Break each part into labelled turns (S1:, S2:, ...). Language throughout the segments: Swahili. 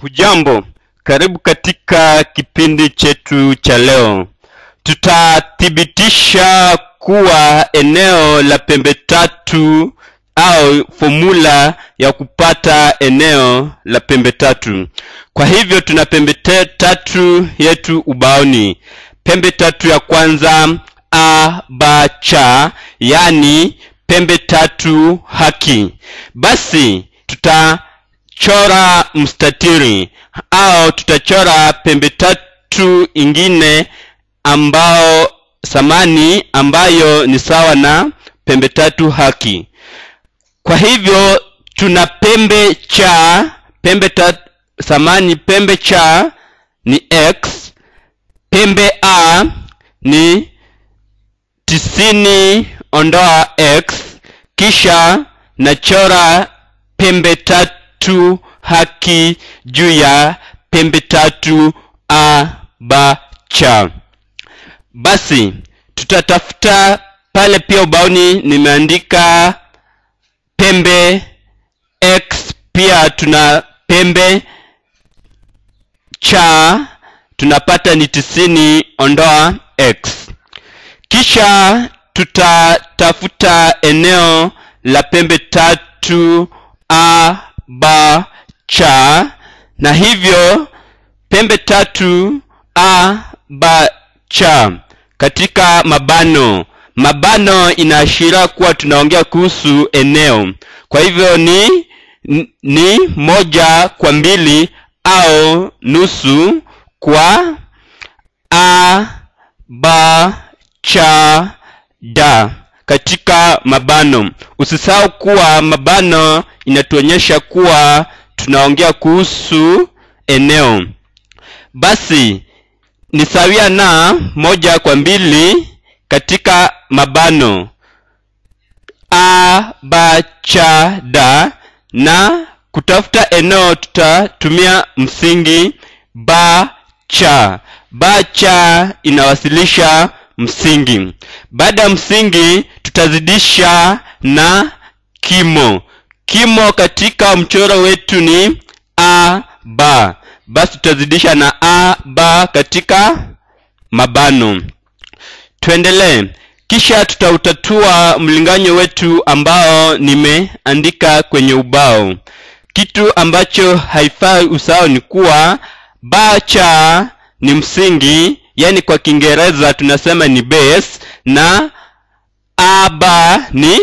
S1: hujambo karibu katika kipindi chetu cha leo. Tutathibitisha kuwa eneo la pembe tatu au fomula ya kupata eneo la pembe tatu. Kwa hivyo tuna pembe tatu yetu ubaoni. Pembe tatu ya kwanza a b ch, yani pembe tatu haki. Basi tutachora mstatiri. Au tutachora pembe tatu ingine ambao samani ambayo ni sawa na pembe tatu haki. Kwa hivyo tuna pembe cha pembe tatu samani pembe cha ni x pembe a ni tisini ondoa x kisha nachora pembe tatu haki juu ya pembe tatu a ba cha basi tutatafuta pale pia ubaoni nimeandika pembe x pia tuna pembe cha tunapata ni tisini ondoa x. Kisha tutatafuta eneo la pembe tatu a ba cha na hivyo pembe tatu a ba cha katika mabano. Mabano inaashiria kuwa tunaongea kuhusu eneo. Kwa hivyo ni ni moja kwa mbili au nusu kwa a ba cha da katika mabano. Usisahau kuwa mabano inatuonyesha kuwa tunaongea kuhusu eneo. Basi ni sawia na moja kwa mbili katika mabano. A b d na kutafuta eneo tutatumia msingi b cha b inawasilisha msingi. Baada ya msingi tutazidisha na kimo kimo katika mchoro wetu ni a ba basi tutazidisha na a ba katika mabano. Tuendelee. Kisha tutautatua mlinganyo wetu ambao nimeandika kwenye ubao. Kitu ambacho haifai usao ni kuwa ba cha ni msingi yani kwa kiingereza tunasema ni base na aba ni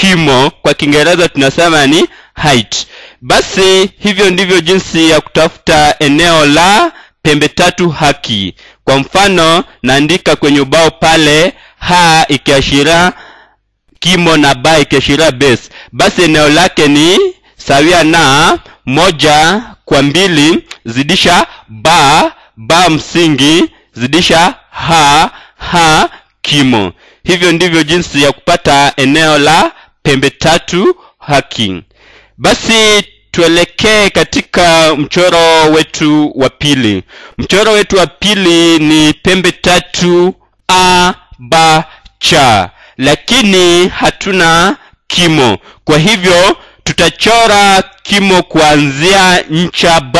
S1: kimo kwa kiingereza tunasema ni height. Basi hivyo ndivyo jinsi ya kutafuta eneo la pembe tatu haki. Kwa mfano naandika kwenye ubao pale ha ikiashiria kimo na ba ikiashiria base. Basi eneo lake ni sawia na moja kwa mbili zidisha ba ba msingi zidisha ha ha kimo. Hivyo ndivyo jinsi ya kupata eneo la pembe tatu haki. Basi tuelekee katika mchoro wetu wa pili. Mchoro wetu wa pili ni pembe tatu a b ch, lakini hatuna kimo. Kwa hivyo tutachora kimo kuanzia ncha b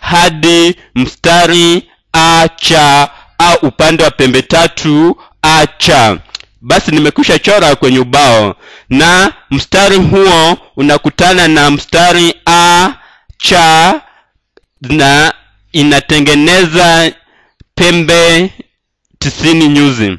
S1: hadi mstari a cha au upande wa pembe tatu a cha basi nimekwisha chora kwenye ubao. Na mstari huo unakutana na mstari a cha na inatengeneza pembe tisini nyuzi.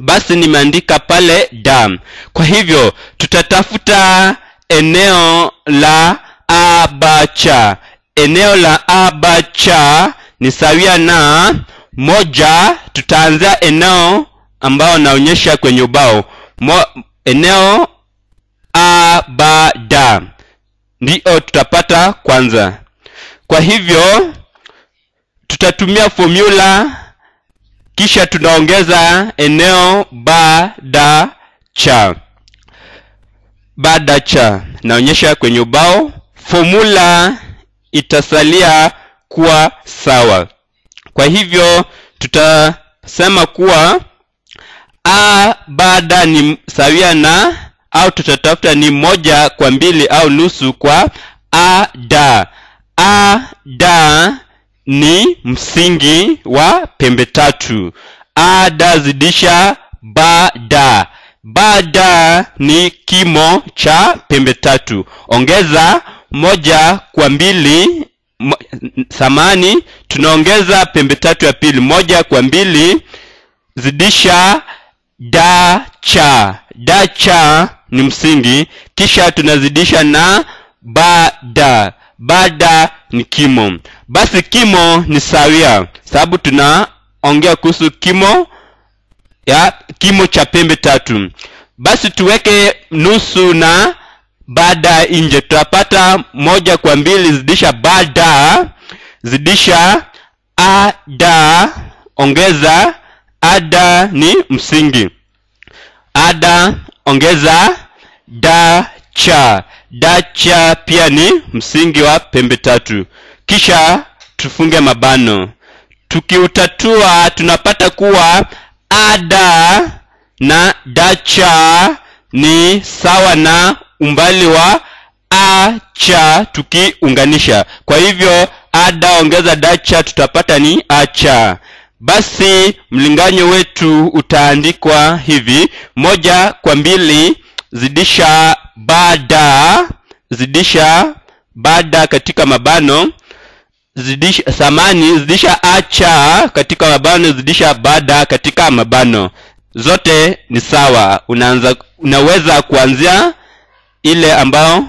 S1: Basi nimeandika pale dam. Kwa hivyo tutatafuta eneo la abacha eneo la abacha ni sawia na moja. Tutaanzia eneo ambao naonyesha kwenye ubao. Mo, eneo a b d. Ndio tutapata kwanza. Kwa hivyo tutatumia formula kisha tunaongeza eneo bada cha bada cha naonyesha kwenye ubao. Formula itasalia kuwa sawa. Kwa hivyo tutasema kuwa a baada ni sawia na au tutatafuta ni moja kwa mbili au nusu kwa a da a da ni msingi wa pembe tatu. A da zidisha ba da ba da ni kimo cha pembe tatu. Ongeza moja kwa mbili mo, thamani tunaongeza pembe tatu ya pili. Moja kwa mbili zidisha da cha da cha ni msingi kisha tunazidisha na bada. Bada ni kimo. Basi kimo ni sawia. Sababu tunaongea kuhusu kimo ya kimo cha pembe tatu. Basi tuweke nusu na baada nje. Tutapata moja kwa mbili zidisha baada zidisha ada ongeza ada ni msingi. Ada ongeza da cha. Da cha pia ni msingi wa pembe tatu. Kisha tufunge mabano. Tukiutatua tunapata kuwa ada na dacha ni sawa na umbali wa acha tukiunganisha. Kwa hivyo ada ongeza dacha tutapata ni acha basi mlinganyo wetu utaandikwa hivi. Moja kwa mbili zidisha bada. Zidisha bada katika mabano. Zidisha thamani zidisha acha katika mabano zidisha bada katika mabano. Zote ni sawa. Unaanza unaweza kuanzia ile ambao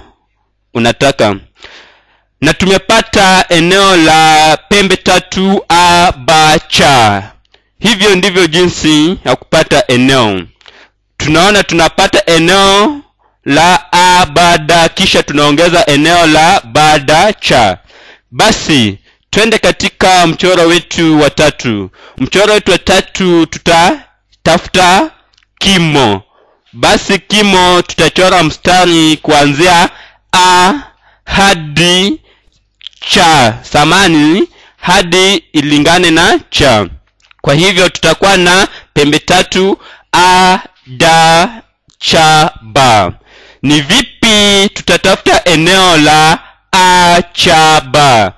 S1: unataka na tumepata eneo la pembe tatu a b ch hivyo ndivyo jinsi ya kupata eneo. Tunaona tunapata eneo la a kisha tunaongeza eneo la bada cha basi twende katika mchoro wetu wa tatu. Mchoro wetu wa tatu tutatafuta kimo. Basi kimo tutachora mstari kuanzia a hadi cha thamani hadi ilingane na cha. Kwa hivyo tutakuwa na pembe tatu a da cha ba ni vipi tutatafuta eneo la a cha ba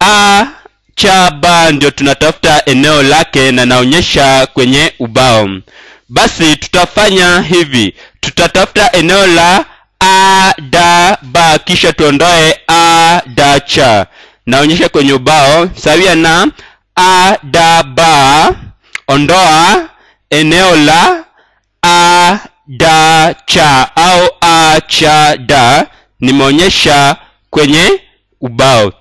S1: a cha ba ndio tunatafuta eneo lake na naonyesha kwenye ubao. Basi tutafanya hivi. Tutatafuta eneo la a da ba kisha tuondoe a. Da cha naonyesha kwenye ubao sawia na a. Da ba ondoa eneo la a da cha au a cha da nimeonyesha kwenye ubao.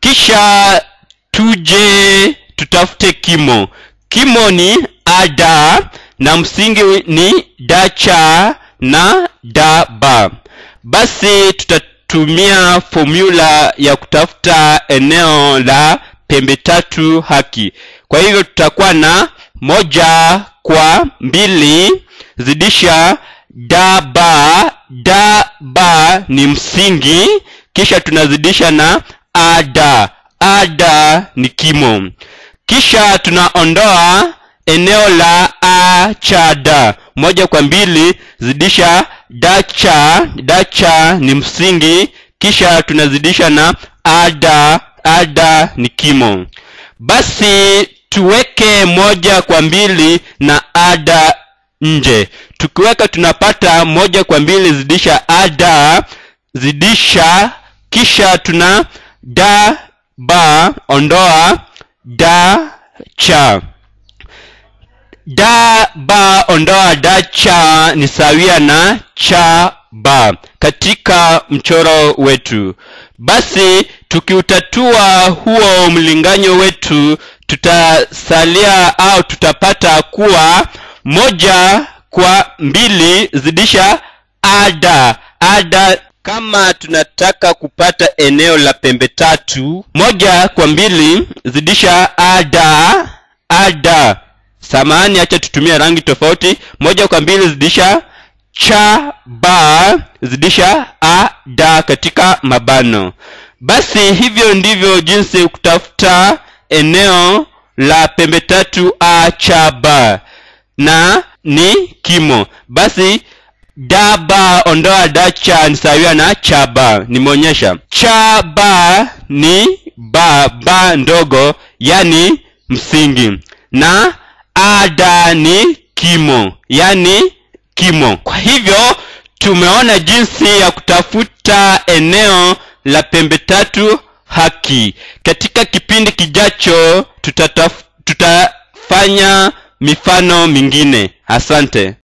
S1: Kisha tuje tutafute kimo. Kimo ni ada na msingi ni dacha na db basi tutatumia fomula ya kutafuta eneo la pembe tatu haki. Kwa hivyo tutakuwa na moja kwa mbili zidisha daba daba ni msingi kisha tunazidisha na ada ada ni kimo. Kisha tunaondoa eneo la a cha da moja kwa mbili zidisha dacha dacha ni msingi kisha tunazidisha na ada ada ni kimo. Basi tuweke moja kwa mbili na ada nje. Tukiweka tunapata moja kwa mbili zidisha ada zidisha kisha tuna da ba ondoa da cha da ba ondoa da cha ni sawia na cha ba. Katika mchoro wetu. Basi tukiutatua huo mlinganyo wetu tutasalia au tutapata kuwa moja kwa mbili zidisha ada. Ada kama tunataka kupata eneo la pembe tatu moja kwa mbili zidisha ada. Ada samani acha tutumie rangi tofauti. Moja kwa mbili zidisha cha ba zidisha a da katika mabano. Basi hivyo ndivyo jinsi kutafuta eneo la pembe tatu a cha ba na ni kimo. Basi daba ondoa dacha ni sawia na chaba nimeonyesha. Chaba ni ba ba ndogo yani msingi. Na ada ni kimo yani kimo. Kwa hivyo tumeona jinsi ya kutafuta eneo la pembe tatu haki. Katika kipindi kijacho tutafanya mifano mingine. Asante